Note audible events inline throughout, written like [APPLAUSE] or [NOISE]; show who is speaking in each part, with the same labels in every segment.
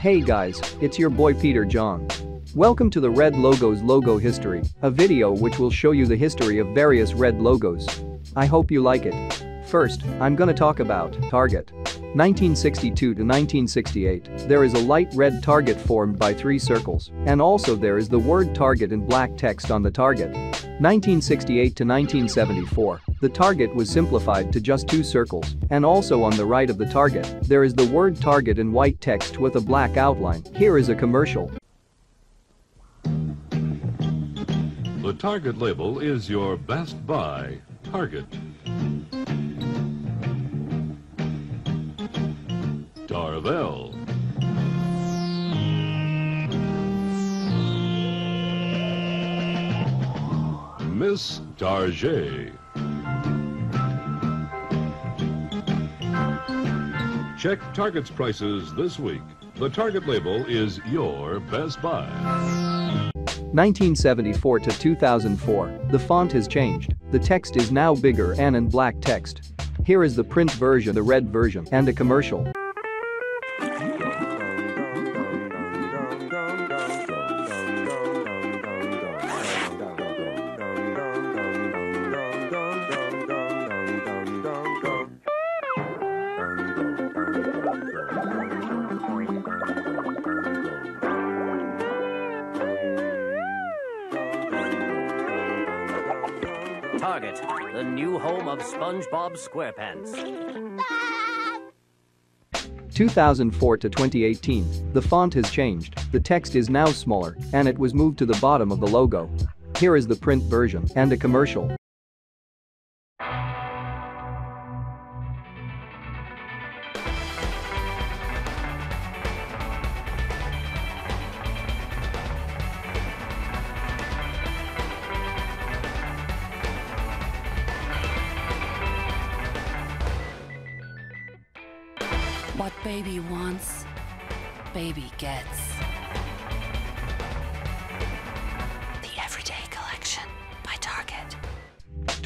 Speaker 1: Hey guys, it's your boy Peter John. Welcome to the Red Logos Logo History, a video which will show you the history of various red logos. I hope you like it. First, I'm gonna talk about Target. 1962 to 1968, there is a light red target formed by three circles, and also there is the word target in black text on the target. 1968 to 1974, the target was simplified to just two circles, and also on the right of the target, there is the word target in white text with a black outline. Here is a commercial.
Speaker 2: The Target label is your best buy. Target. Darvel. Miss Darget. Check Target's prices this week. The Target label is your best buy.
Speaker 1: 1974 to 2004, the font has changed. The text is now bigger and in black text. Here is the print version, the red version, and a commercial.
Speaker 3: The new home of SpongeBob SquarePants.
Speaker 1: 2004 to 2018, the font has changed, the text is now smaller, and it was moved to the bottom of the logo. Here is the print version and a commercial.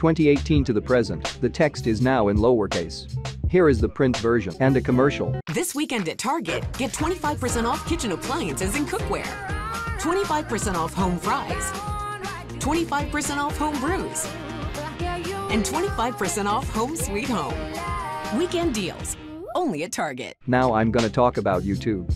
Speaker 1: 2018 to the present, the text is now in lowercase. Here is the print version and a commercial.
Speaker 4: This weekend at Target, get 25% off kitchen appliances and cookware, 25% off home fries, 25% off home brews, and 25% off home sweet home. Weekend deals, only at Target.
Speaker 1: Now I'm gonna talk about YouTube.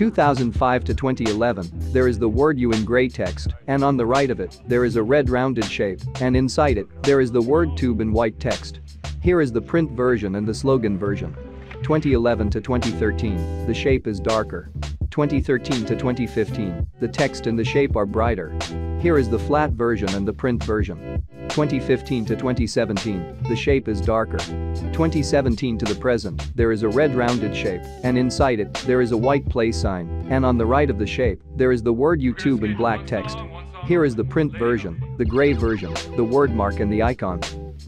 Speaker 1: 2005 to 2011, there is the word you in gray text, and on the right of it, there is a red rounded shape, and inside it, there is the word tube in white text. Here is the print version and the slogan version. 2011 to 2013, the shape is darker. 2013 to 2015, the text and the shape are brighter. Here is the flat version and the print version. 2015 to 2017, the shape is darker. 2017 to the present, there is a red rounded shape, and inside it, there is a white play sign, and on the right of the shape, there is the word YouTube in black text. Here is the print version, the gray version, the word mark and the icon.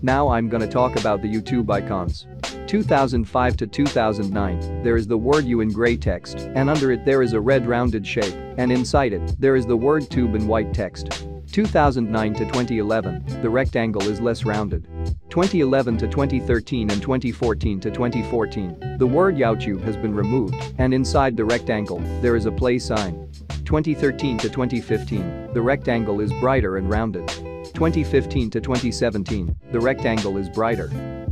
Speaker 1: Now I'm gonna talk about the YouTube icons. 2005 to 2009, there is the word you in gray text, and under it there is a red rounded shape, and inside it, there is the word tube in white text. 2009 to 2011, the rectangle is less rounded. 2011 to 2013 and 2014 to 2014, the word YouTube has been removed, and inside the rectangle, there is a play sign. 2013 to 2015, the rectangle is brighter and rounded. 2015 to 2017, the rectangle is brighter.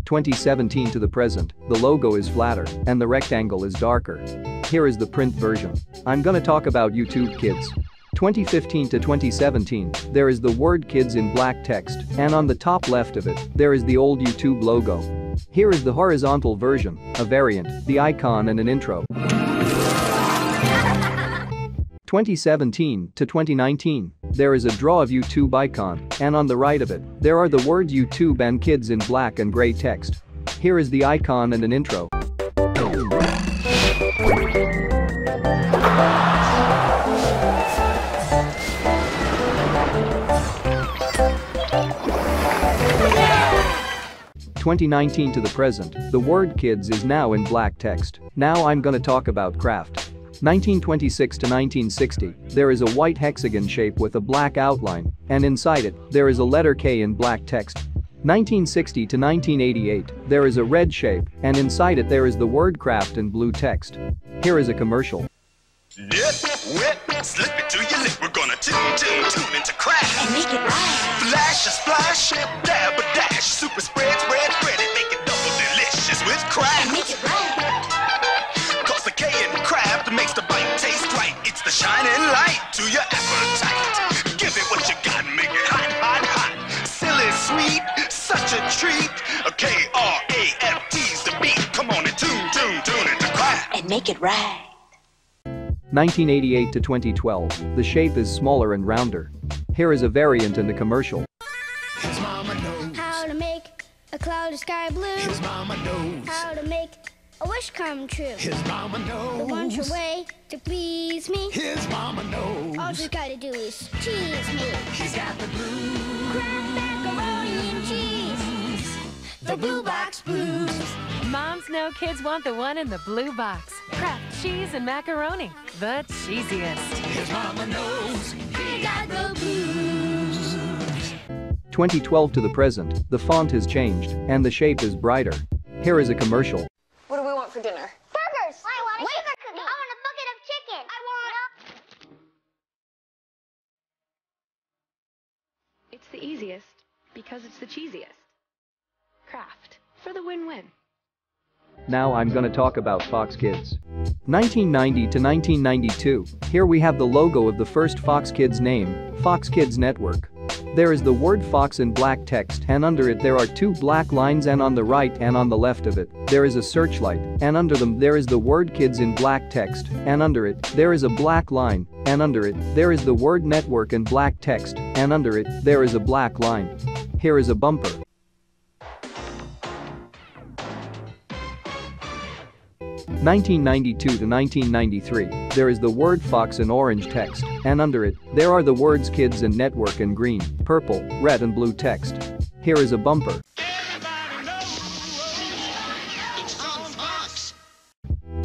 Speaker 1: 2017 to the present, the logo is flatter, and the rectangle is darker. Here is the print version. I'm gonna talk about YouTube Kids. 2015 to 2017, there is the word kids in black text, and on the top left of it, there is the old YouTube logo. Here is the horizontal version, a variant, the icon and an intro. 2017 to 2019, there is a draw of YouTube icon, and on the right of it, there are the words YouTube and kids in black and gray text. Here is the icon and an intro. Twenty nineteen to the present, the word kids is now in black text. Now I'm gonna talk about Kraft. 1926 to 1960, there is a white hexagon shape with a black outline, and inside it, there is a letter K in black text. 1960 to 1988, there is a red shape, and inside it there is the word Kraft in blue text. Here is a commercial.
Speaker 5: Dip, whip, slip it to your lip. We're gonna tune, tune, tune into Kraft.
Speaker 6: And make it right.
Speaker 5: Flash a splash, dab a dash. Super spread, spread, spread it. Make it double delicious with Kraft.
Speaker 6: And make it right.
Speaker 5: Right. It's the shining light to your appetite. Give it what you got, make it hot, hot, hot. Silly sweet, such a treat. K R A F T's the beat. Come on and tune, tune, tune into Kraft.
Speaker 6: And make it right.
Speaker 1: 1988 to 2012, the shape is smaller and rounder. Here is a variant in the commercial.
Speaker 7: How to make a cloudy sky blue.
Speaker 8: His mama knows.
Speaker 7: How to make a wish come true.
Speaker 8: His mama knows.
Speaker 7: The one true way to please me.
Speaker 8: His mama knows.
Speaker 7: All
Speaker 8: knows.
Speaker 7: you gotta do is cheese me.
Speaker 8: He's got the blues.
Speaker 7: Kraft macaroni and cheese. The blue box blues.
Speaker 9: Moms know kids want the one in the blue box. Kraft cheese and macaroni. The cheesiest.
Speaker 8: His mama knows.
Speaker 7: He got the blues.
Speaker 1: 2012 to the present, the font has changed, and the shape is brighter. Here is a commercial.
Speaker 10: What do we want for dinner?
Speaker 7: Burgers. I want a sugar cookie. I want a bucket of chicken. I want.
Speaker 10: It's the easiest because it's the cheesiest. Kraft for the win-win.
Speaker 1: Now I'm gonna talk about Fox Kids. 1990 to 1992, here we have the logo of the first Fox Kids name, Fox Kids Network. There is the word Fox in black text and under it there are two black lines and on the right and on the left of it, there is a searchlight and under them there is the word Kids in black text and under it there is a black line and under it there is the word Network in black text and under it there is a black line. Here is a bumper. 1992 to 1993, there is the word Fox in orange text, and under it, there are the words Kids and Network in green, purple, red and blue text. Here is a bumper.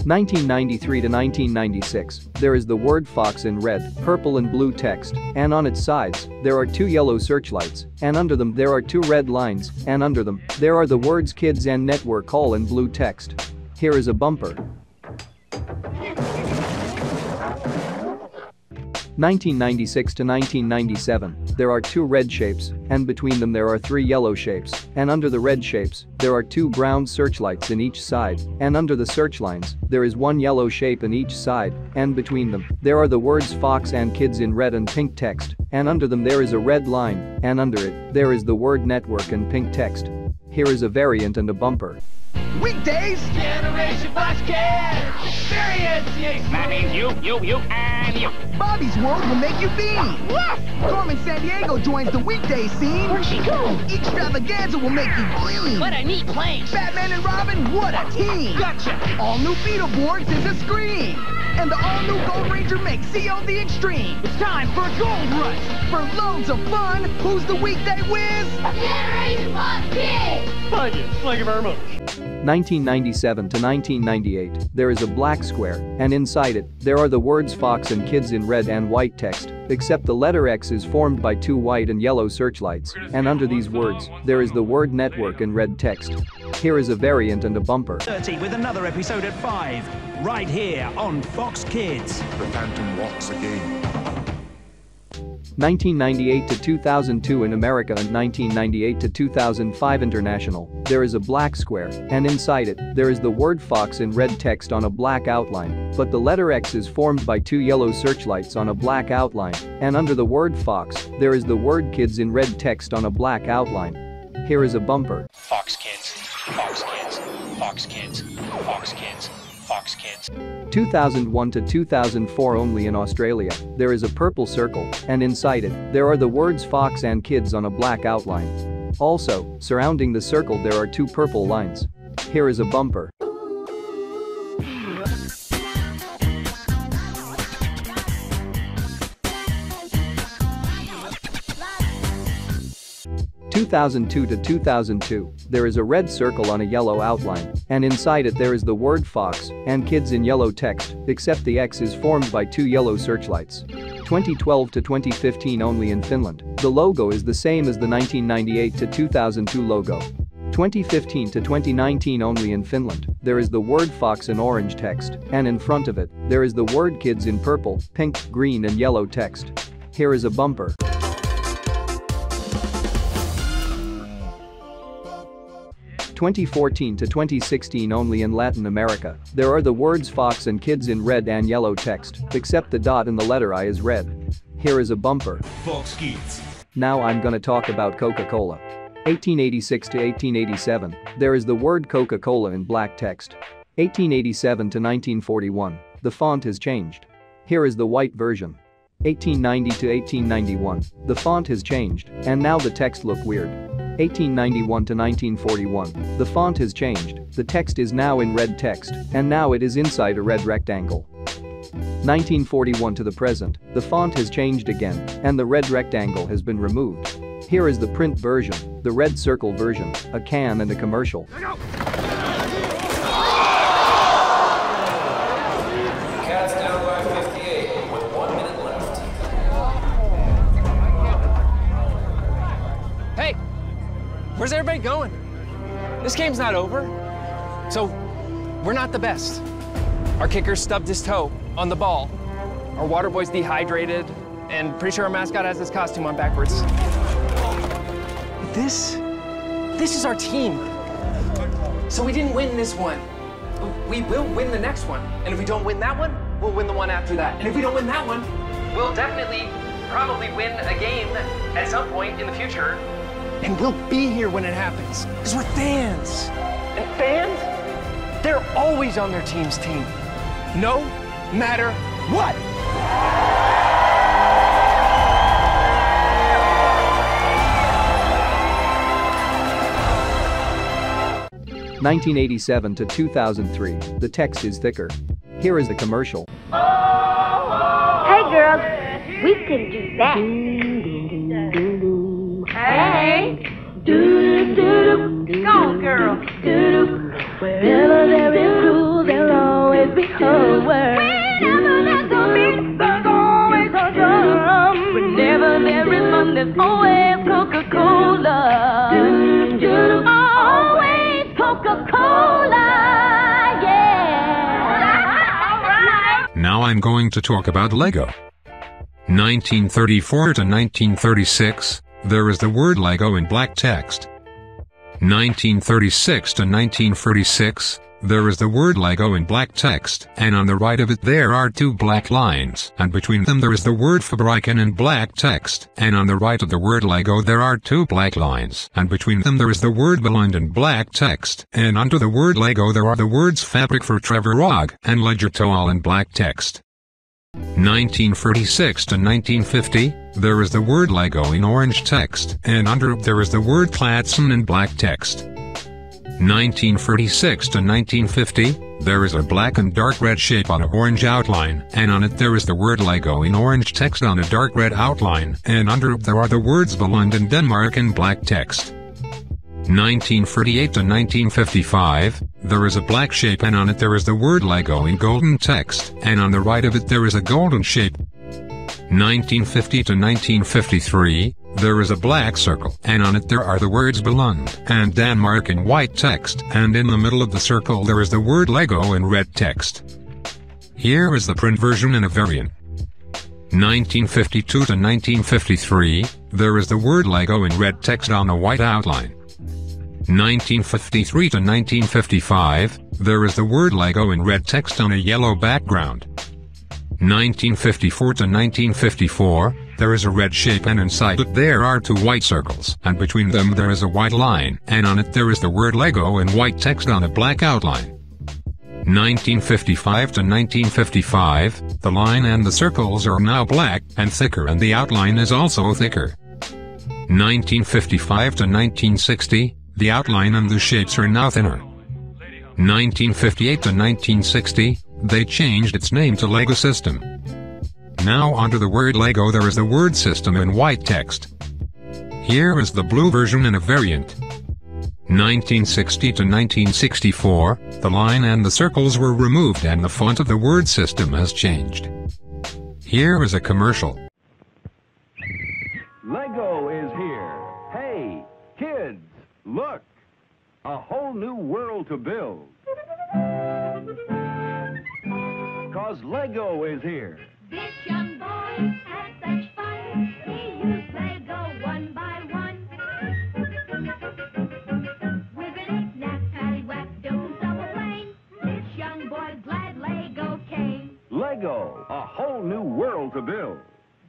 Speaker 1: 1993 to 1996, there is the word Fox in red, purple and blue text, and on its sides, there are two yellow searchlights, and under them there are two red lines, and under them, there are the words Kids and Network all in blue text. Here is a bumper. 1996 to 1997, there are two red shapes, and between them there are three yellow shapes, and under the red shapes, there are two brown searchlights in each side, and under the searchlines, there is one yellow shape in each side, and between them, there are the words Fox and Kids in red and pink text, and under them there is a red line, and under it, there is the word Network in pink text. Here is a variant and a bumper.
Speaker 8: Weekdays. Generation Fox Kids. Experience. That means you, you, you, and you. Bobby's World will make you beam. What? Carmen Sandiego joins the weekday scene. Where'd she go? Extravaganza will make you gleam. What a neat place. Batman and Robin, what a team. Gotcha. All new Beetleborgs is a scream. And the all-new Gold Ranger makes Zeo the Extreme. It's time for a gold rush. For loads of fun, who's the weekday whiz?
Speaker 7: Generation Fox Kids.
Speaker 1: 1997 to 1998, there is a black square, and inside it, there are the words Fox and Kids in red and white text, except the letter X is formed by two white and yellow searchlights, and under these words, there is the word network in red text. Here is a variant and a bumper.
Speaker 11: 30 with another episode at 5, right here on Fox Kids.
Speaker 2: The Phantom walks again.
Speaker 1: 1998 to 2002 in America and 1998 to 2005 international, there is a black square, and inside it, there is the word Fox in red text on a black outline, but the letter X is formed by two yellow searchlights on a black outline, and under the word Fox, there is the word Kids in red text on a black outline. Here is a bumper.
Speaker 11: Fox Kids, Fox Kids, Fox Kids, Fox Kids, Fox Kids.
Speaker 1: 2001 to 2004 only in Australia, there is a purple circle, and inside it, there are the words Fox and Kids on a black outline. Also, surrounding the circle there are two purple lines. Here is a bumper. Two thousand two to 2002, there is a red circle on a yellow outline, and inside it there is the word Fox and Kids in yellow text, except the X is formed by two yellow searchlights. 2012 to 2015 only in Finland, the logo is the same as the 1998 to 2002 logo. 2015 to 2019 only in Finland, there is the word fox in orange text, and in front of it, there is the word kids in purple, pink, green and yellow text. Here is a bumper. Twenty fourteen to 2016 only in Latin America, there are the words fox and kids in red and yellow text, except the dot in the letter I is red. Here is a bumper.
Speaker 12: Fox Kids.
Speaker 1: Now I'm gonna talk about Coca-Cola. 1886 to 1887, there is the word Coca-Cola in black text. 1887 to 1941, the font has changed. Here is the white version. 1890 to 1891, the font has changed, and now the text look weird. 1891 to 1941, the font has changed, the text is now in red text, and now it is inside a red rectangle. 1941 to the present, the font has changed again, and the red rectangle has been removed. Here is the print version, the red circle version, a can and a commercial.
Speaker 13: This game's not over. So, we're not the best. Our kicker stubbed his toe on the ball. Our water boy's dehydrated, and pretty sure our mascot has his costume on backwards. This, this is our team. So we didn't win this one. We will win the next one. And if we don't win that one, we'll win the one after that. And if we don't win that one, we'll definitely, probably win a game at some point in the future. And we'll be here when it happens. Because we're fans. And fans, they're always on their team's team. No matter what.
Speaker 1: 1987 to 2003, the text is thicker. Here is the commercial.
Speaker 7: Hey, girls, we can do that. Hey, do do do do, go on, girl. Do do. Wherever there is blue, there'll always be homework. Whenever there's a beat, there's always a drum. Whenever there is fun, there's always Coca-Cola. Do do do, always Coca-Cola. Yeah. All right.
Speaker 14: Now I'm going to talk about Lego. 1934 to 1936, there is the word Lego in black text. 1936 to 1946, there is the word Lego in black text, and on the right of it there are two black lines, and between them there is the word Fabriken in black text, and on the right of the word Lego there are two black lines, and between them there is the word Billund in black text, and under the word Lego there are the words Fabric for Trevor Rog and Ledger Toal in black text. 1946 to 1950, there is the word Lego in orange text, and under it there is the word Platson in black text. 1946 to 1950, there is a black and dark red shape on an orange outline, and on it there is the word Lego in orange text on a dark red outline, and under it there are the words Billund in Denmark in black text. 1948 to 1955, there is a black shape and on it there is the word Lego in golden text, and on the right of it there is a golden shape. 1950 to 1953, there is a black circle, and on it there are the words Billund and Denmark in white text, and in the middle of the circle there is the word Lego in red text. Here is the print version in a variant. 1952 to 1953, there is the word Lego in red text on a white outline. 1953 to 1955, there is the word Lego in red text on a yellow background. 1954 to 1954, there is a red shape and inside it there are two white circles, and between them there is a white line, and on it there is the word Lego in white text on a black outline. 1955 to 1955, the line and the circles are now black and thicker and the outline is also thicker. 1955 to 1960, the outline and the shapes are now thinner. 1958 to 1960, they changed its name to Lego System. Now under the word Lego there is the word system in white text. Here is the blue version in a variant. 1960 to 1964, the line and the circles were removed and the font of the word system has changed. Here is a commercial.
Speaker 15: Lego is here. Hey, kids, look.
Speaker 12: a whole new world to build. Cause Lego is here.
Speaker 7: This young boy has such fun. He used Lego one by one. With an knick-knack, paddywhack, doodle double plane. This young boy glad Lego came.
Speaker 12: Lego, a whole new world to build.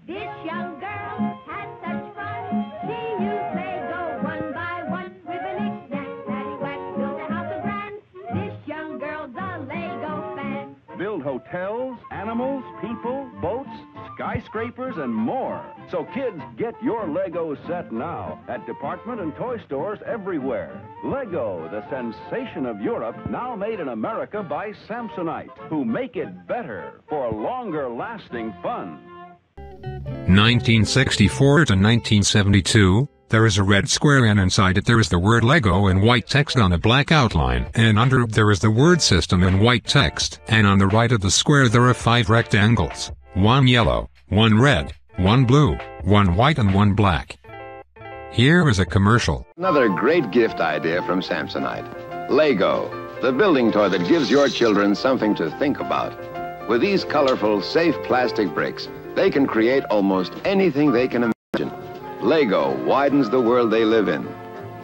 Speaker 7: This young girl had such fun. She used Lego
Speaker 12: Build hotels, animals, people, boats, skyscrapers, and more. So kids, get your Lego set now at department and toy stores everywhere. Lego, the sensation of Europe, now made in America by Samsonite, who make it better for longer lasting fun.
Speaker 14: 1964 to 1972, there is a red square and inside it there is the word Lego in white text on a black outline and under it there is the word system in white text and on the right of the square there are five rectangles, one yellow, one red, one blue, one white and one black. Here is a commercial.
Speaker 15: Another great gift idea from Samsonite. Lego, the building toy that gives your children something to think about. With these colorful, safe plastic bricks, they can create almost anything they can imagine. Lego widens the world they live in.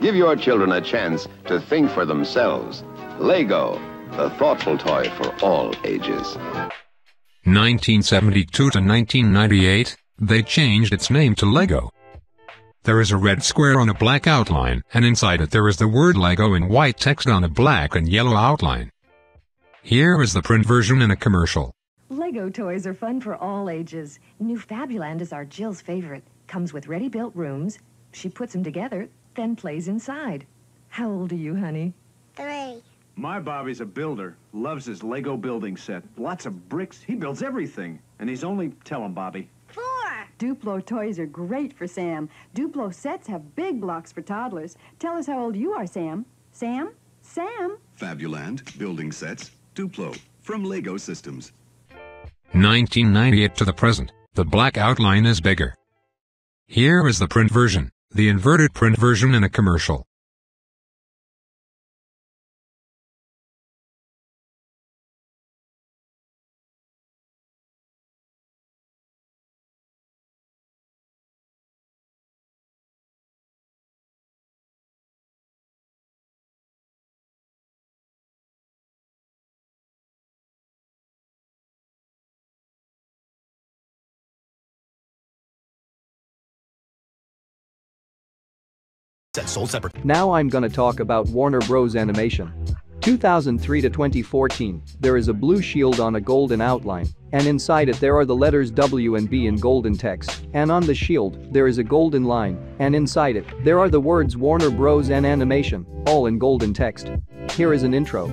Speaker 15: Give your children a chance to think for themselves. Lego, the thoughtful toy for all ages.
Speaker 14: 1972 to 1998, they changed its name to Lego. There is a red square on a black outline, and inside it there is the word Lego in white text on a black and yellow outline. Here is the print version in a commercial.
Speaker 16: Lego toys are fun for all ages. New Fabuland is our Jill's favorite. Comes with ready-built rooms. She puts them together, then plays inside. How old are you, honey?
Speaker 6: Three.
Speaker 17: My Bobby's a builder. Loves his Lego building set. Lots of bricks. He builds everything. And he's only, tell him, Bobby.
Speaker 6: Four.
Speaker 18: Duplo toys are great for Sam. Duplo sets have big blocks for toddlers. Tell us how old you are, Sam. Sam? Sam?
Speaker 19: Fabuland, building sets, Duplo, from Lego Systems.
Speaker 14: 1998 to the present, the black outline is bigger. Here is the print version, the inverted print version in a commercial.
Speaker 1: Sold separate. Now I'm gonna talk about Warner Bros. Animation. 2003 to 2014, there is a blue shield on a golden outline, and inside it there are the letters W and B in golden text, and on the shield, there is a golden line, and inside it, there are the words Warner Bros. and Animation, all in golden text. Here is an intro.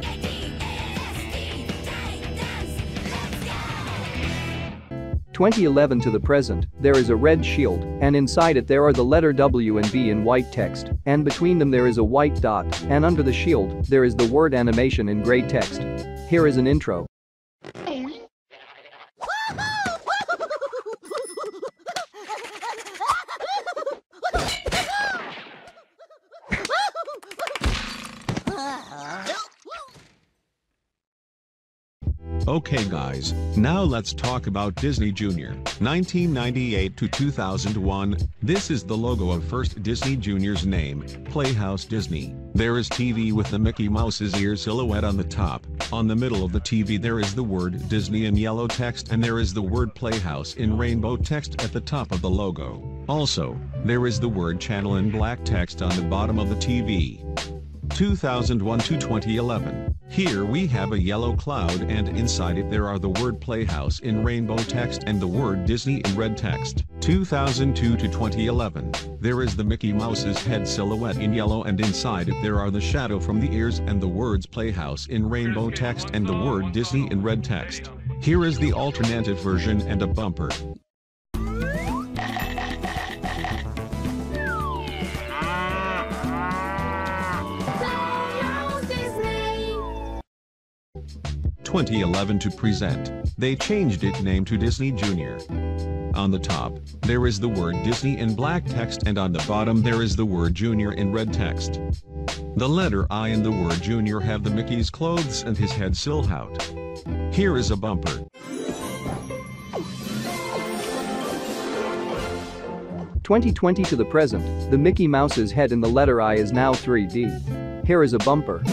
Speaker 1: 2011 to the present, there is a red shield, and inside it there are the letter W and B in white text, and between them there is a white dot, and under the shield, there is the word animation in gray text. Here is an intro.
Speaker 20: Okay guys, now let's talk about Disney Junior. 1998 to 2001, this is the logo of first Disney Junior's name, Playhouse Disney. There is TV with the Mickey Mouse's ear silhouette on the top. On the middle of the TV there is the word Disney in yellow text and there is the word Playhouse in rainbow text at the top of the logo. Also, there is the word channel in black text on the bottom of the TV. 2001 to 2011. Here we have a yellow cloud and inside it there are the word Playhouse in rainbow text and the word Disney in red text. 2002 to 2011. There is the Mickey Mouse's head silhouette in yellow and inside it there are the shadow from the ears and the words Playhouse in rainbow text and the word Disney in red text. Here is the alternative version and a bumper. Twenty eleven to present. They changed its name to Disney Junior. on the top, there is the word Disney in black text and on the bottom there is the word Junior in red text. The letter I and the word Junior have the Mickey's clothes and his head silhouette. Here is a bumper.
Speaker 1: 2020 to the present, the Mickey Mouse's head in the letter I is now 3D. Here is a bumper.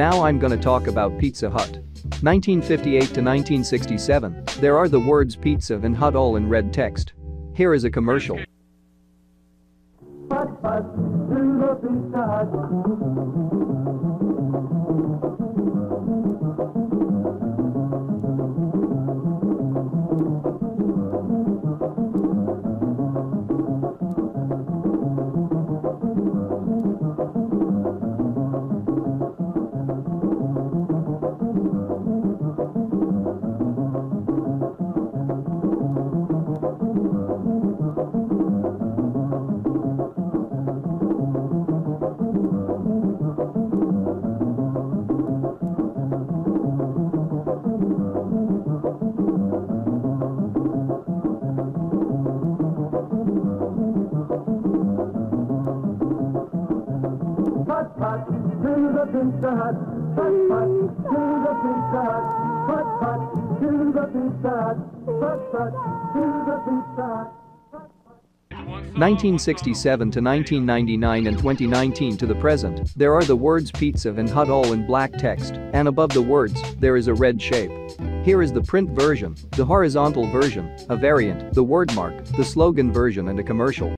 Speaker 1: Now I'm gonna talk about Pizza Hut. 1958 to 1967, there are the words pizza and hut all in red text. Here is a commercial.
Speaker 7: Pizza Hut. Hut, hut, to the Pizza Hut. Hut, hut, to the Pizza Hut. Hut, hut, to the Pizza Hut.
Speaker 1: 1967 to 1999 and 2019 to the present, there are the words pizza and hut all in black text, and above the words, there is a red shape. Here is the print version, the horizontal version, a variant, the word mark, the slogan version and a commercial.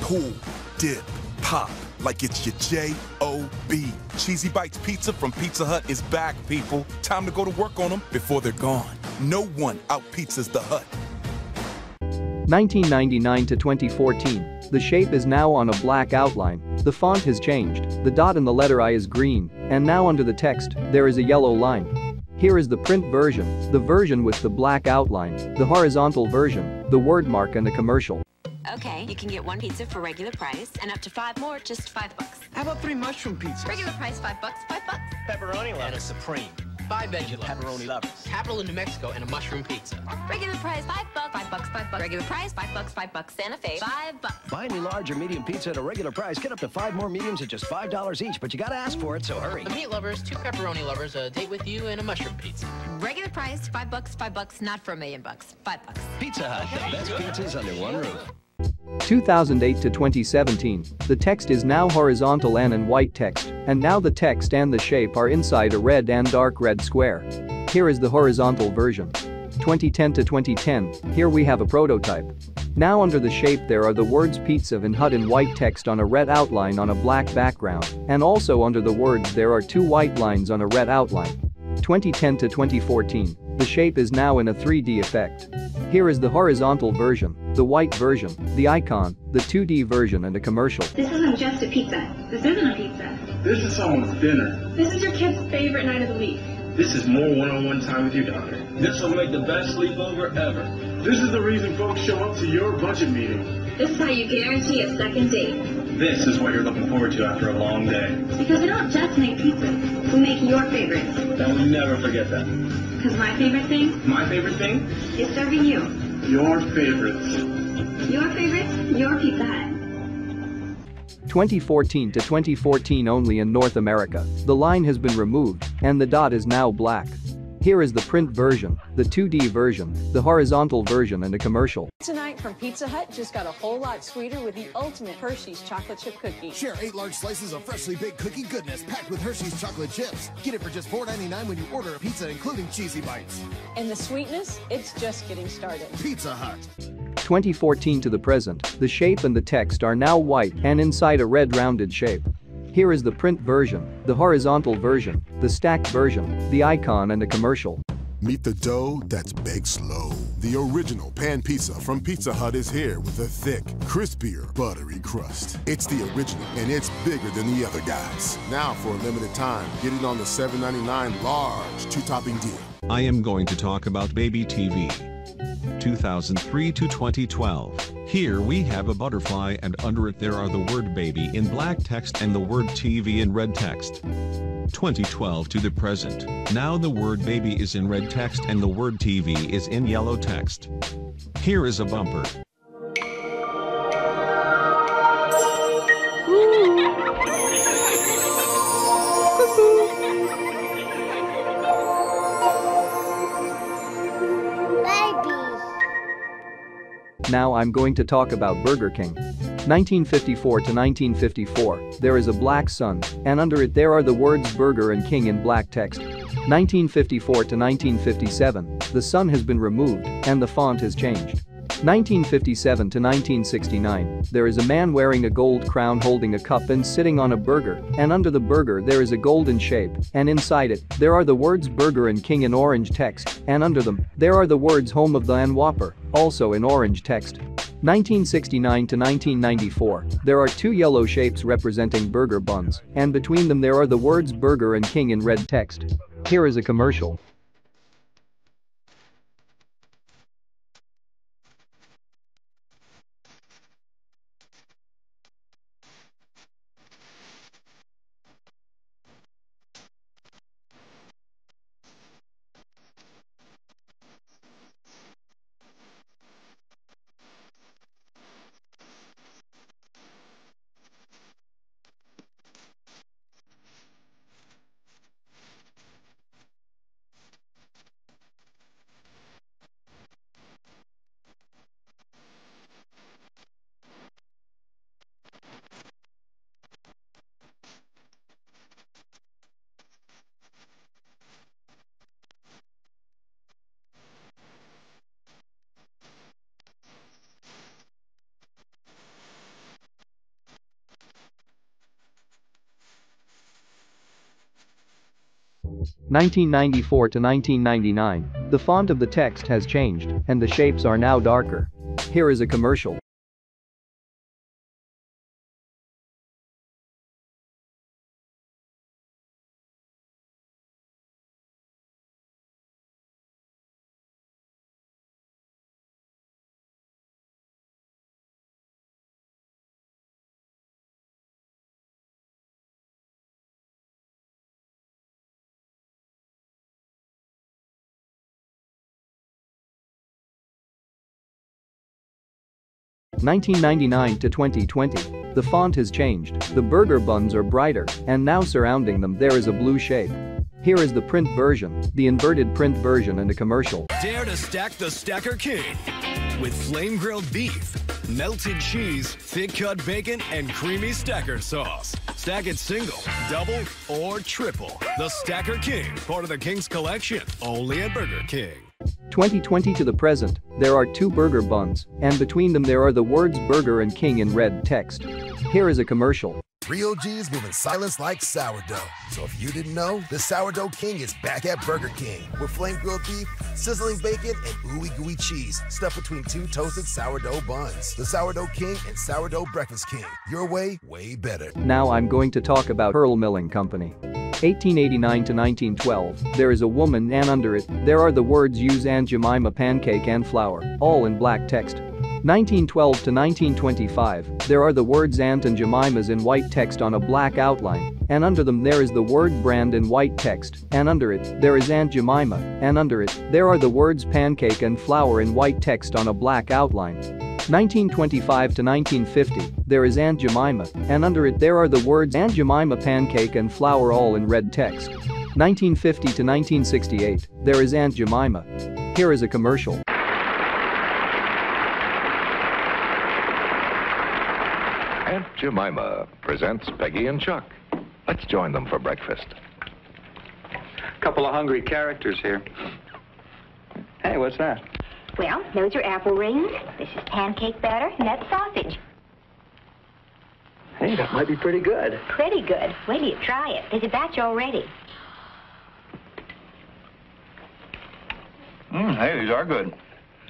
Speaker 21: Pull, dip, pop, like it's your J-O-B. Cheesy Bites Pizza from Pizza Hut is back, people. Time to go to work on them before they're gone. No one out pizzas the Hut.
Speaker 1: 1999 to 2014, the shape is now on a black outline, the font has changed, the dot in the letter I is green, and now under the text, there is a yellow line. Here is the print version, the version with the black outline, the horizontal version, the word mark and the commercial.
Speaker 22: Okay, you can get one pizza for regular price and up to five more, just five bucks.
Speaker 8: How about three mushroom pizzas?
Speaker 22: Regular price, five bucks, five bucks.
Speaker 23: Pepperoni lovers. And a supreme. Five veggie lovers. Pepperoni lovers. Capital in New Mexico and a mushroom pizza.
Speaker 22: Regular price, five bucks, five bucks, five bucks. Regular price, five bucks, five bucks. Santa Fe, five bucks.
Speaker 24: Buy any large or medium pizza at a regular price. Get up to five more mediums at just five dollars each, but you gotta ask for it, so hurry.
Speaker 23: The meat lovers, two pepperoni lovers, a date with you, and a mushroom pizza.
Speaker 22: Regular price, five bucks, five bucks. Not for a million bucks. Five bucks.
Speaker 24: Pizza Hut, the best pizzas under one roof.
Speaker 1: 2008 to 2017, the text is now horizontal and in white text, and now the text and the shape are inside a red and dark red square. Here is the horizontal version. 2010 to 2010, here we have a prototype. Now under the shape there are the words pizza and hut in white text on a red outline on a black background, and also under the words there are two white lines on a red outline. 2010 to 2014, the shape is now in a 3D effect. Here is the horizontal version, the white version, the icon, the 2D version and a commercial.
Speaker 25: This isn't just a pizza. This isn't a pizza.
Speaker 26: This is someone's dinner.
Speaker 25: This is your kid's favorite night of the week.
Speaker 26: This is more one-on-one time with your doctor. This will make the best sleepover ever. This is the reason folks show up to your budget meeting.
Speaker 25: This is how you guarantee a second date.
Speaker 26: This is what you're looking forward to after a long day.
Speaker 25: Because we don't just make pizza. We make your favorites.
Speaker 26: And we never forget that.
Speaker 25: Because my favorite thing
Speaker 26: My favorite thing?
Speaker 25: is serving you.
Speaker 26: Your favorites.
Speaker 25: Your favorites, your Pizza Hut.
Speaker 1: 2014 to 2014 only in North America, the line has been removed, and the dot is now black. Here is the print version, the 2D version, the horizontal version and a commercial.
Speaker 27: Tonight from Pizza Hut just got a whole lot sweeter with the ultimate Hershey's chocolate chip cookie.
Speaker 28: Share eight large slices of freshly baked cookie goodness packed with Hershey's chocolate chips. Get it for just $4.99 when you order a pizza, including cheesy bites.
Speaker 27: And the sweetness, it's just getting started.
Speaker 28: Pizza Hut.
Speaker 1: 2014 to the present, the shape and the text are now white and inside a red rounded shape. Here is the print version, the horizontal version, the stacked version, the icon and the commercial.
Speaker 19: Meet the dough that's baked slow. The original pan pizza from Pizza Hut is here with a thick, crispier, buttery crust. It's the original, and it's bigger than the other guys. Now, for a limited time, get it on the $7.99 large two-topping deal.
Speaker 20: I am going to talk about Baby TV. 2003 to 2012. Here we have a butterfly and under it there are the word baby in black text and the word TV in red text. 2012 to the present, now the word baby is in red text and the word TV is in yellow text. Here is a bumper.
Speaker 1: Now I'm going to talk about Burger King. 1954 to 1954, there is a black sun, and under it there are the words Burger and King in black text. 1954 to 1957, the sun has been removed, and the font has changed. 1957 to 1969, there is a man wearing a gold crown holding a cup and sitting on a burger, and under the burger there is a golden shape, and inside it, there are the words Burger and King in orange text, and under them, there are the words Home of the and Whopper, also in orange text. 1969 to 1994, there are two yellow shapes representing burger buns, and between them there are the words Burger and King in red text. Here is a commercial. Nineteen ninety-four to 1999, the font of the text has changed, and the shapes are now darker. Here is a commercial. Nineteen ninety-nine to 2020, the font has changed, the burger buns are brighter, and now surrounding them there is a blue shape. Here is the print version, the inverted print version and a commercial.
Speaker 29: Dare to stack the Stacker King with flame grilled beef, melted cheese, thick cut bacon, and creamy stacker sauce. Stack it single, double, or triple. The Stacker King, part of the King's collection, only at Burger King.
Speaker 1: 2020 to the present, there are two burger buns, and between them there are the words Burger and King in red text. Here is a commercial.
Speaker 28: Real G's moving silence like sourdough. So if you didn't know, the Sourdough King is back at Burger King with flame grilled beef, sizzling bacon, and ooey gooey cheese stuffed between two toasted sourdough buns. The Sourdough King and Sourdough Breakfast King. Your way, way better.
Speaker 1: Now I'm going to talk about Pearl Milling Company. 1889 to 1912, there is a woman and under it, there are the words use Aunt Jemima pancake and flour, all in black text. 1912 to 1925, there are the words Aunt and Jemima's in white text on a black outline, and under them there is the word brand in white text, and under it, there is Aunt Jemima, and under it, there are the words pancake and flour in white text on a black outline. 1925 to 1950, there is Aunt Jemima, and under it there are the words Aunt Jemima pancake and flour all in red text. 1950 to 1968, there is Aunt Jemima. Here is a commercial.
Speaker 30: Aunt Jemima presents Peggy and Chuck. Let's join them for breakfast.
Speaker 31: A couple of hungry characters here. Hey, what's that?
Speaker 32: Well, those are apple rings. This is pancake batter, and that's sausage.
Speaker 31: Hey, that might be pretty good.
Speaker 32: Pretty good. Wait till you try it. There's a batch already.
Speaker 31: Mm, hey, these are good.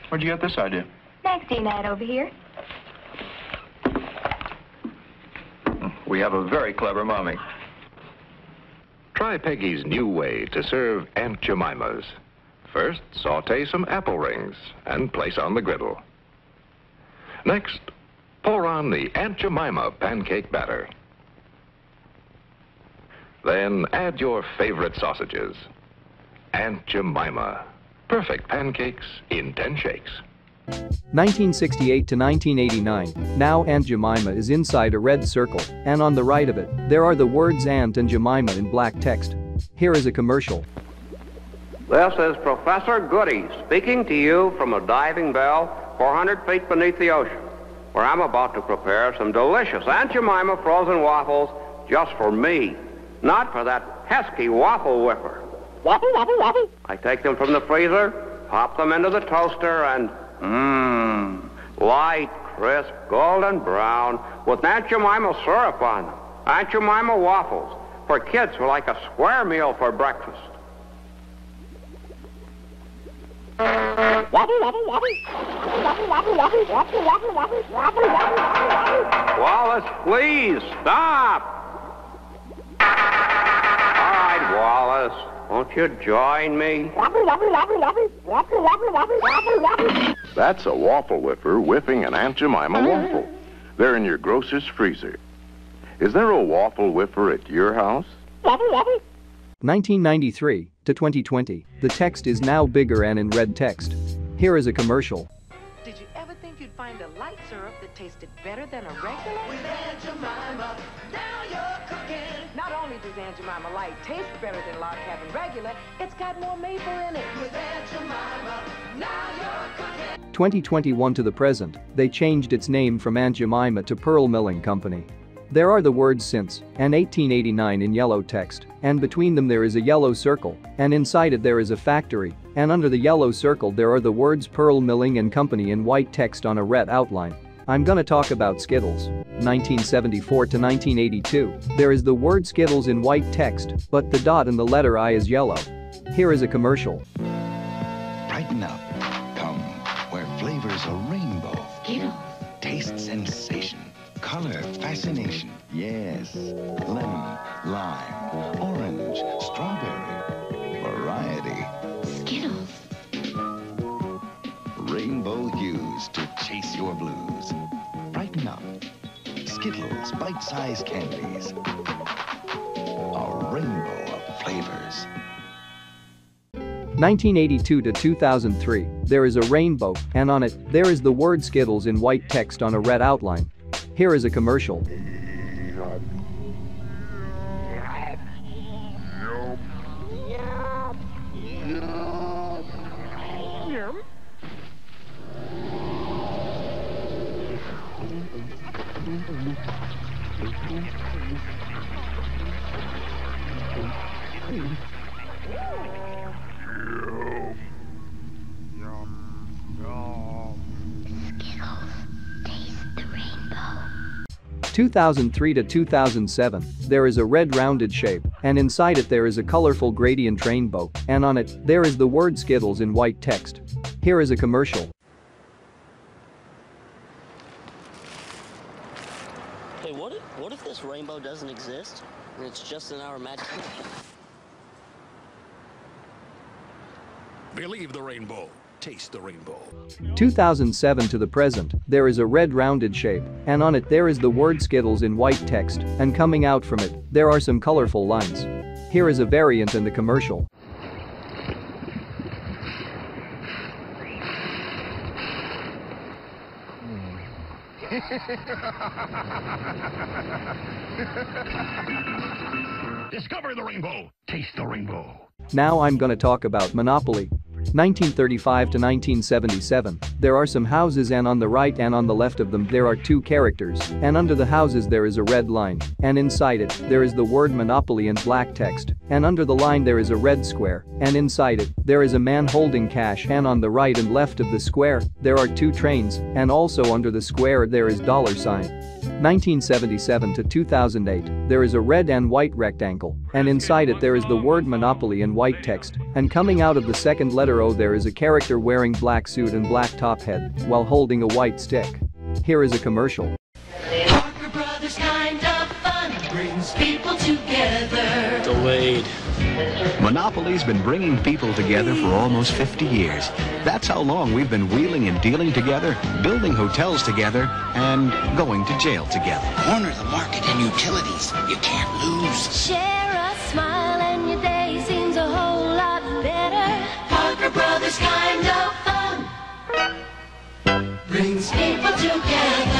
Speaker 31: Where'd you get this idea?
Speaker 32: Maxine had over here.
Speaker 31: We have a very clever mommy.
Speaker 30: Try Peggy's new way to serve Aunt Jemima's. First, saute some apple rings and place on the griddle. Next, pour on the Aunt Jemima pancake batter. Then add your favorite sausages. Aunt Jemima. Perfect pancakes in 10 shakes.
Speaker 1: 1968 to 1989, now Aunt Jemima is inside a red circle, and on the right of it, there are the words Aunt and Jemima in black text. Here is a commercial.
Speaker 33: This is Professor Goody speaking to you from a diving bell 400 feet beneath the ocean, where I'm about to prepare some delicious Aunt Jemima frozen waffles just for me, not for that pesky waffle whipper. Waffle, waffle, waffle. I take them from the freezer, pop them into the toaster, and Mmm, light, crisp, golden brown, with Aunt Jemima syrup on them, Aunt Jemima waffles, for kids were like a square meal for breakfast. Wallace, please stop. All right, Wallace, won't you join me?
Speaker 30: That's a waffle whiffer whiffing an Aunt Jemima uh-huh. waffle. They're in your grocer's freezer. Is there a waffle whiffer at your house? Waffle waffle.
Speaker 1: 1993 to 2020, the text is now bigger and in red text. Here is a commercial.
Speaker 34: Did you ever think you'd find a light syrup that tasted better than a regular? With Aunt Jemima, now you're cooking. Not only does Aunt Jemima Light taste better than Log Cabin Regular, it's got more maple in it. With Aunt Jemima, now you're cooking.
Speaker 1: 2021 to the present, they changed its name from Aunt Jemima to Pearl Milling Company. There are the words since and 1889 in yellow text, and between them there is a yellow circle, and inside it there is a factory, and under the yellow circle there are the words Pearl Milling and Company in white text on a red outline. I'm gonna talk about Skittles. 1974 to 1982, there is the word Skittles in white text, but the dot in the letter I is yellow. Here is a commercial.
Speaker 35: Brighten up. Flavors are rainbow.
Speaker 6: Skittles.
Speaker 35: Taste sensation. Color fascination. Yes. Lemon, lime, orange, strawberry. Variety.
Speaker 6: Skittles.
Speaker 35: Rainbow hues to chase your blues. Brighten up. Skittles, bite-sized candies. A rainbow of flavors.
Speaker 1: 1982 to 2003, there is a rainbow, and on it, there is the word Skittles in white text on a red outline. Here is a commercial. 2003 to 2007, there is a red rounded shape, and inside it there is a colorful gradient rainbow, and on it, there is the word Skittles in white text. Here is a commercial.
Speaker 36: Hey, what if, what if this rainbow doesn't exist? And it's just in our imagination?
Speaker 37: Believe the rainbow. Taste the rainbow.
Speaker 1: 2007 to the present, there is a red rounded shape, and on it there is the word Skittles in white text, and coming out from it, there are some colorful lines. Here is a variant in the commercial. [LAUGHS]
Speaker 37: Discover the rainbow. Taste the rainbow.
Speaker 1: Now I'm gonna talk about Monopoly. 1935 to 1977, there are some houses and on the right and on the left of them there are two characters, and under the houses there is a red line, and inside it, there is the word Monopoly in black text, and under the line there is a red square, and inside it, there is a man holding cash and on the right and left of the square, there are two trains, and also under the square there is dollar sign. 1977 to 2008, there is a red and white rectangle, and inside it there is the word Monopoly in white text, and coming out of the second letter O there is a character wearing black suit and black top head, while holding a white stick. Here is a commercial.
Speaker 38: Parker Brothers kind of fun brings people together.
Speaker 36: Delayed.
Speaker 39: Monopoly's been bringing people together for almost 50 years. That's how long we've been wheeling and dealing together, building hotels together, and going to jail together.
Speaker 40: Corner the market and utilities. You can't lose.
Speaker 41: Share a smile and your day seems a whole lot better. Parker Brothers kind of fun brings people together.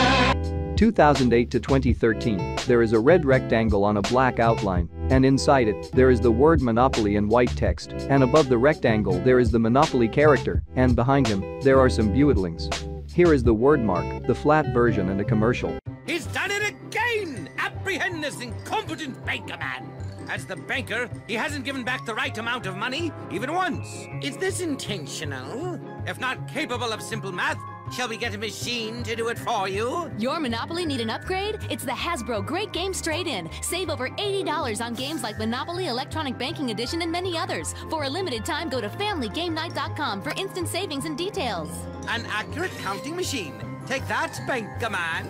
Speaker 1: 2008 to 2013, there is a red rectangle on a black outline, and inside it, there is the word Monopoly in white text, and above the rectangle there is the Monopoly character, and behind him, there are some Buitlings. Here is the word mark, the flat version and a commercial.
Speaker 42: He's done it again! Apprehend this incompetent banker man! As the banker, he hasn't given back the right amount of money, even once. Is this intentional? If not capable of simple math, shall we get a machine to do it for you?
Speaker 38: Your Monopoly need an upgrade? It's the Hasbro Great Game Straight In. Save over $80 on games like Monopoly Electronic Banking Edition and many others. For a limited time, go to FamilyGameNight.com for instant savings and details.
Speaker 42: An accurate counting machine. Take that, banker man.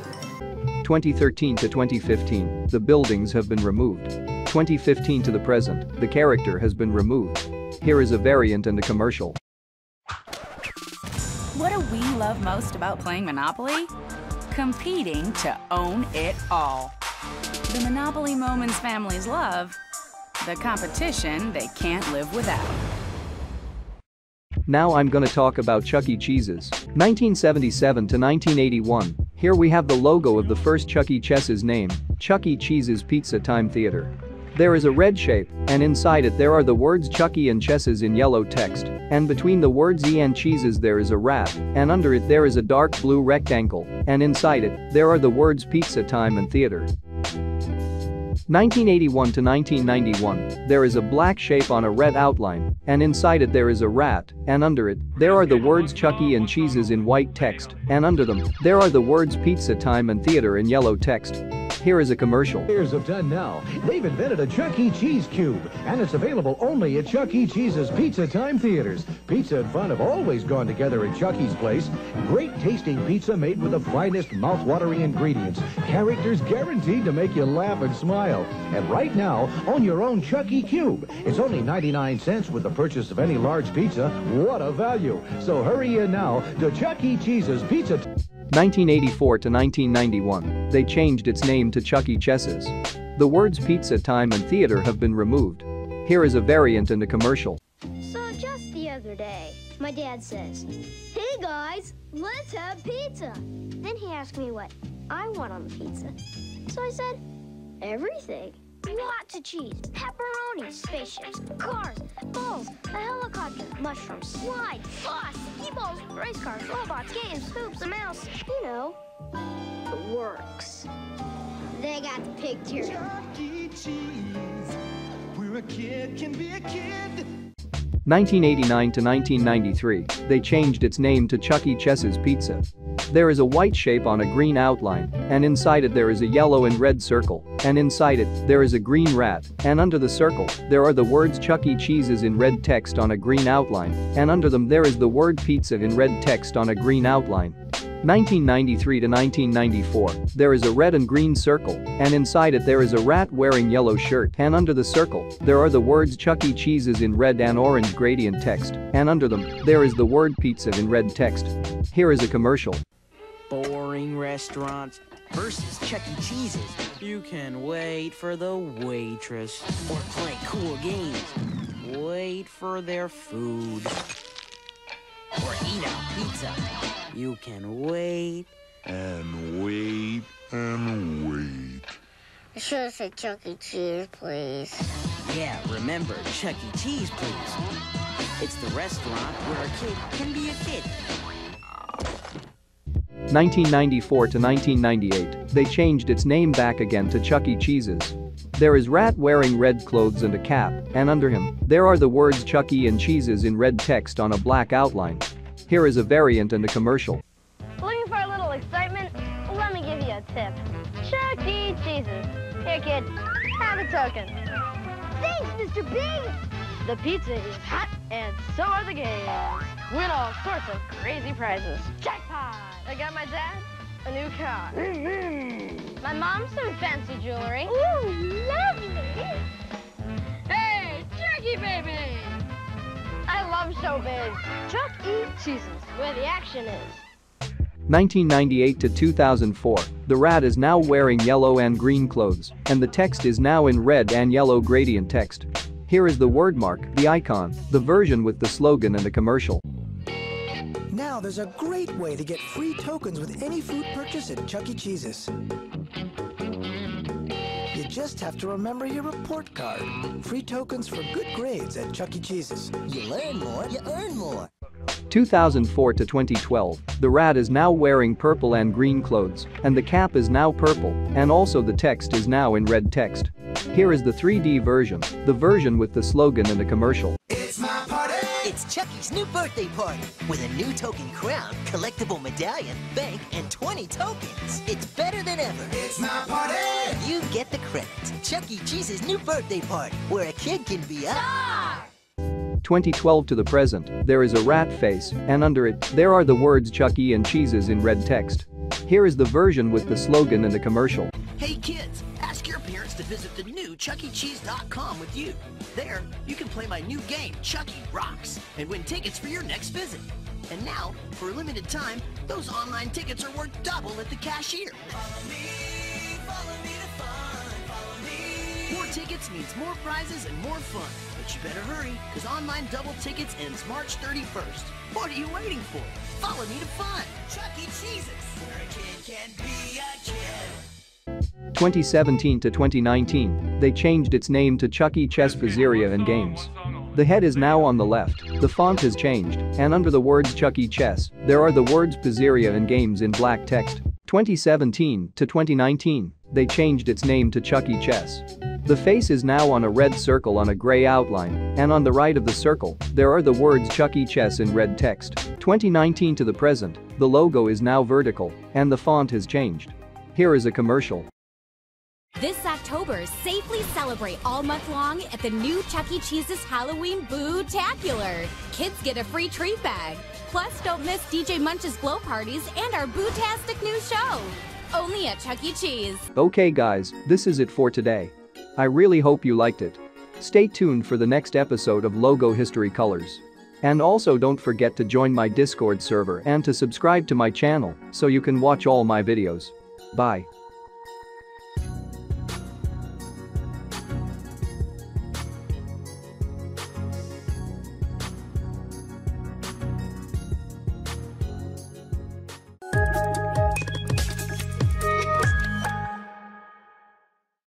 Speaker 1: 2013 to 2015, the buildings have been removed. 2015 to the present, the character has been removed. Here is a variant and a commercial.
Speaker 43: What do we love most about playing Monopoly? Competing to own it all. The Monopoly moments families love, the competition they can't live without.
Speaker 1: Now I'm gonna talk about Chuck E. Cheese's. 1977 to 1981, here we have the logo of the first Chuck E. Cheese's name, Chuck E. Cheese's Pizza Time Theater. There is a red shape, and inside it there are the words Chuck E. and Cheese's in yellow text, and between the words E and Cheese's there is a rat, and under it there is a dark blue rectangle, and inside it, there are the words Pizza Time and Theater. 1981 to 1991, there is a black shape on a red outline, and inside it there is a rat, and under it, there are the words Chuck E. and Cheese's in white text, and under them, there are the words Pizza Time and Theater in yellow text. Here is a commercial.
Speaker 44: Years have done now. They've invented a Chuck E. Cheese Cube, and it's available only at Chuck E. Cheese's Pizza Time Theaters. Pizza and fun have always gone together at Chuck E.'s place. Great tasting pizza made with the finest mouth-watering ingredients. Characters guaranteed to make you laugh and smile. And right now, own your own Chuck E. Cube. It's only 99 cents with the purchase of any large pizza. What a value. So hurry in now to Chuck E. Cheese's Pizza
Speaker 1: 1984 to 1991, they changed its name to Chuck E. Cheese's. The words pizza time and theater have been removed. Here is a variant and a commercial.
Speaker 45: So just the other day, my dad says, Hey guys, let's have pizza. Then he asked me what I want on the pizza. So I said, everything. Lots of cheese, pepperoni, spaceships, cars, balls, a helicopter, mushrooms, slides, sauce, balls, race cars, robots, games, hoops, a mouse. You know, the works. They got the picture.
Speaker 46: Chuck E. Cheese, where a kid can be a kid.
Speaker 1: 1989 to 1993, they changed its name to Chuck E. Cheese's Pizza. There is a white shape on a green outline, and inside it there is a yellow and red circle, and inside it, there is a green rat, and under the circle, there are the words Chuck E. Cheese's in red text on a green outline, and under them there is the word pizza in red text on a green outline. 1993 to 1994, there is a red and green circle, and inside it there is a rat wearing yellow shirt, and under the circle, there are the words Chuck E. Cheese's in red and orange gradient text, and under them, there is the word pizza in red text. Here is a commercial.
Speaker 47: Boring restaurants versus Chuck E. Cheese's. You can wait for the waitress or play cool games. Wait for their food or eat out pizza. You can wait
Speaker 48: and wait and wait.
Speaker 45: I should have said Chuck E. Cheese, please.
Speaker 47: Yeah, remember Chuck E. Cheese, please. It's the restaurant where a kid can be a kid.
Speaker 1: 1994 to 1998, they changed its name back again to Chuck E. Cheese's. There is rat wearing red clothes and a cap, and under him, there are the words Chuck E. and Cheese's in red text on a black outline. Here is a variant and a commercial.
Speaker 45: Looking for a little excitement? Let me give you a tip. Chuck E. Cheese's. Here, kid, have a token. Thanks, Mr. Big!
Speaker 49: The pizza is hot, and so are the games. Win all sorts of crazy prizes. Jackpot! I got my dad a new car. Mm-hmm.
Speaker 45: My mom some fancy jewelry.
Speaker 49: Ooh, lovely! Hey, E. baby! I love showbiz. Chuck E. Cheese's, where the action is.
Speaker 1: 1998 to 2004, the rat is now wearing yellow and green clothes, and the text is now in red and yellow gradient text. Here is the wordmark, the icon, the version with the slogan and the commercial.
Speaker 50: Now there's a great way to get free tokens with any food purchase at Chuck E. Cheese's. You just have to remember your report card. Free tokens for good grades at Chuck E. Cheese's.
Speaker 40: You learn more, you earn more.
Speaker 1: 2004 to 2012, the rat is now wearing purple and green clothes, and the cap is now purple, and also the text is now in red text. Here is the 3D version, the version with the slogan and the commercial.
Speaker 40: It's my party! It's Chucky's new birthday party with a new token crown, collectible medallion, bank, and 20 tokens. It's better than ever. It's my party! You get the credit. Chuck E. Cheese's new birthday party, where a kid can be a
Speaker 1: 2012 to the present, there is a rat face, and under it, there are the words Chuck E. and Cheeses in red text. Here is the version with the slogan and the commercial.
Speaker 40: Hey kids, visit the new ChuckECheese.com with you. There, you can play my new game, Chucky Rocks, and win tickets for your next visit. And now, for a limited time, those online tickets are worth double at the cashier. More tickets means more prizes and more fun. But you better hurry, because online double tickets ends March 31st. What are you waiting for? Follow me to fun. Chuck E. Cheese's, where a kid can be a kid.
Speaker 1: 2017 to 2019, they changed its name to Chuck E. Cheese Pizzeria and Games. The head is now on the left, the font has changed, and under the words Chuck E. Cheese, there are the words Pizzeria and Games in black text. 2017 to 2019, they changed its name to Chuck E. Cheese. The face is now on a red circle on a gray outline, and on the right of the circle, there are the words Chuck E. Cheese in red text. 2019 to the present, the logo is now vertical, and the font has changed. Here is a commercial.
Speaker 51: This October, safely celebrate all month long at the new Chuck E. Cheese's Halloween Boo-tacular. Kids get a free treat bag. Plus, don't miss DJ Munch's glow parties and our Boo-tastic new show. Only at Chuck E. Cheese.
Speaker 1: Okay guys, this is it for today. I really hope you liked it. Stay tuned for the next episode of Logo History Colors. And also don't forget to join my Discord server and to subscribe to my channel so you can watch all my videos. Bye.